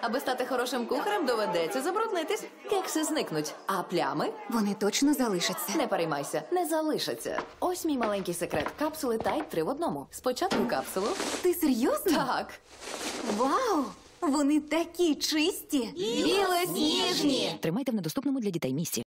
Аби стати хорошим кухарем, доведеться забруднитись. Кекси зникнуть, а плями Вони точно залишаться. не переймайся, не залишаться. Ось мій маленький секрет. Капсули Tide три в одному. Спочатку капсулу. Ти серйозно? Так. Вау! Вони такі чисті! Білосніжні! Тримайте в недоступному для дітей місці.